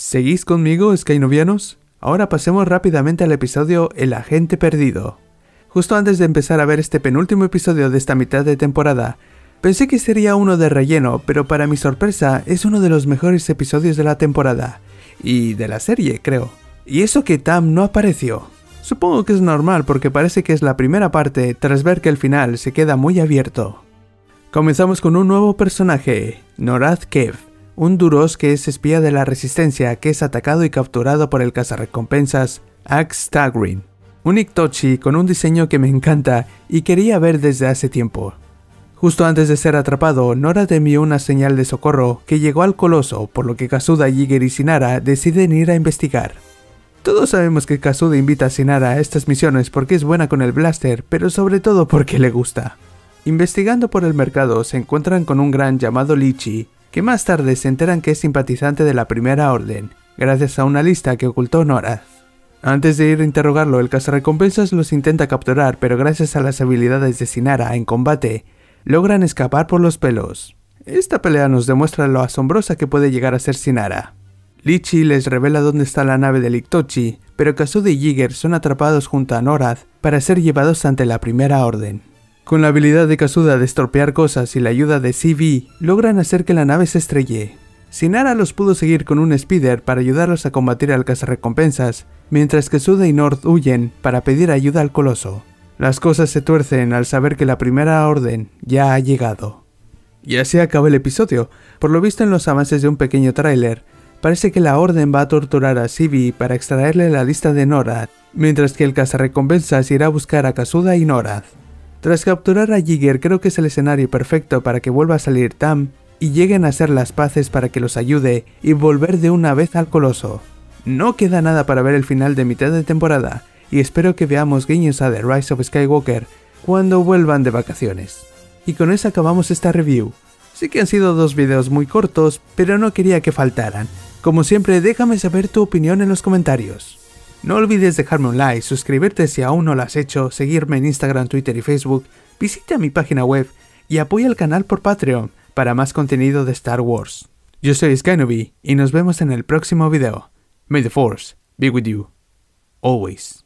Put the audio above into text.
¿Seguís conmigo, Skynovianos? Ahora pasemos rápidamente al episodio El Agente Perdido. Justo antes de empezar a ver este penúltimo episodio de esta mitad de temporada, pensé que sería uno de relleno, pero para mi sorpresa es uno de los mejores episodios de la temporada. Y de la serie, creo. Y eso que Tam no apareció. Supongo que es normal porque parece que es la primera parte tras ver que el final se queda muy abierto. Comenzamos con un nuevo personaje, Norad Kev un Duros que es espía de la resistencia que es atacado y capturado por el cazarrecompensas Axe Tagrin. Un Iktochi con un diseño que me encanta y quería ver desde hace tiempo. Justo antes de ser atrapado, Nora envió una señal de socorro que llegó al coloso, por lo que Kazuda, Jiger y Sinara deciden ir a investigar. Todos sabemos que Kazuda invita a Sinara a estas misiones porque es buena con el blaster, pero sobre todo porque le gusta. Investigando por el mercado se encuentran con un gran llamado Lichi, que más tarde se enteran que es simpatizante de la Primera Orden, gracias a una lista que ocultó Noraz. Antes de ir a interrogarlo, el cazarrecompensas los intenta capturar, pero gracias a las habilidades de Sinara en combate, logran escapar por los pelos. Esta pelea nos demuestra lo asombrosa que puede llegar a ser Sinara. Lichi les revela dónde está la nave de Lictochi, pero Kazuda y Jiger son atrapados junto a Norad para ser llevados ante la Primera Orden. Con la habilidad de Kazuda de estropear cosas y la ayuda de CV, logran hacer que la nave se estrelle. Sinara los pudo seguir con un speeder para ayudarlos a combatir al cazarrecompensas, mientras que Suda y North huyen para pedir ayuda al coloso. Las cosas se tuercen al saber que la primera orden ya ha llegado. Y así acaba el episodio. Por lo visto en los avances de un pequeño tráiler, parece que la orden va a torturar a CV para extraerle la lista de Norad, mientras que el cazarrecompensas irá a buscar a Kazuda y Norad. Tras capturar a Jiger creo que es el escenario perfecto para que vuelva a salir Tam y lleguen a hacer las paces para que los ayude y volver de una vez al coloso. No queda nada para ver el final de mitad de temporada y espero que veamos guiños a The Rise of Skywalker cuando vuelvan de vacaciones. Y con eso acabamos esta review. Sé que han sido dos videos muy cortos, pero no quería que faltaran. Como siempre, déjame saber tu opinión en los comentarios. No olvides dejarme un like, suscribirte si aún no lo has hecho, seguirme en Instagram, Twitter y Facebook, visita mi página web y apoya el canal por Patreon para más contenido de Star Wars. Yo soy Skynobi y nos vemos en el próximo video. May the Force be with you. Always.